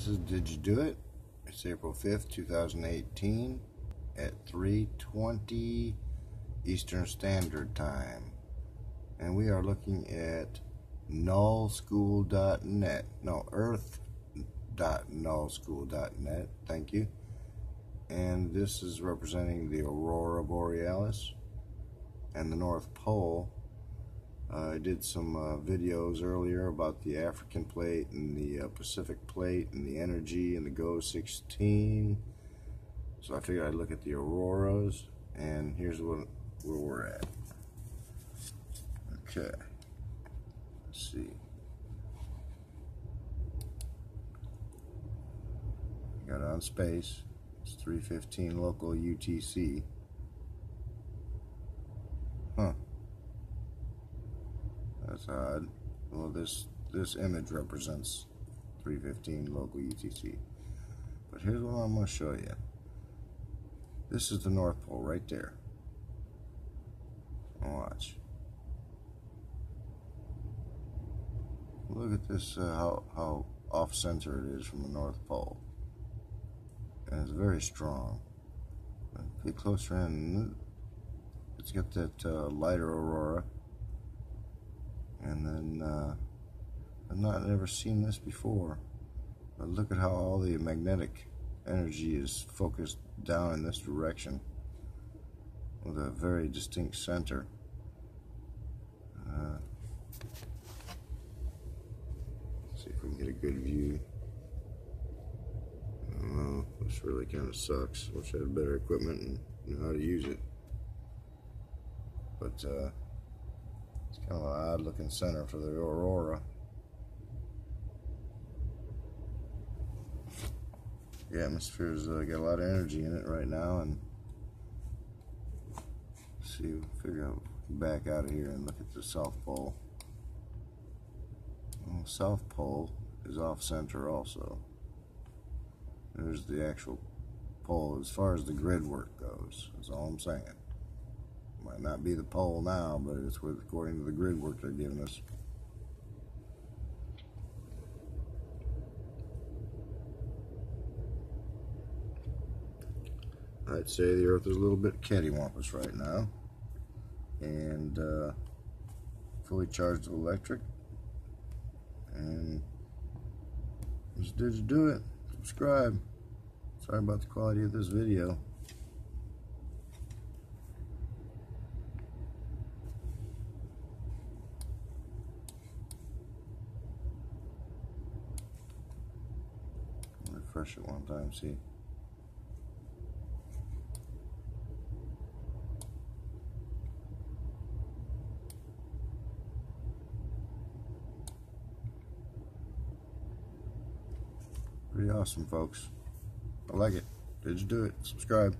This is Digiduit? It's April 5th, 2018 at 3.20 Eastern Standard Time. And we are looking at nullschool.net. No, earth.nullschool.net. Thank you. And this is representing the Aurora Borealis and the North Pole uh, I did some uh, videos earlier about the African plate and the uh, Pacific plate and the energy and the GOES 16. So I figured I'd look at the auroras and here's what, where we're at. Okay. Let's see. Got it on space. It's 315 local UTC. Huh. Well, this this image represents 315 local UTC. But here's what I'm going to show you. This is the North Pole right there. Watch. Look at this, uh, how, how off-center it is from the North Pole. And it's very strong. Get closer in, it's got that uh, lighter aurora and then uh, I've not ever seen this before but look at how all the magnetic energy is focused down in this direction with a very distinct center. Uh, see if we can get a good view. I this really kind of sucks. Wish I had better equipment and knew how to use it. But uh, kind of an odd looking center for the Aurora. The atmosphere's uh, got a lot of energy in it right now and see, figure out, back out of here and look at the South Pole. Well, South Pole is off center also. There's the actual pole as far as the grid work goes, that's all I'm saying. Might not be the pole now, but it's with, according to the grid work they're giving us. I'd say the Earth is a little bit cattywampus right now. And uh, fully charged electric. And just did you do it. Subscribe. Sorry about the quality of this video. It one time, see. Pretty awesome, folks. I like it. Did you do it? Subscribe.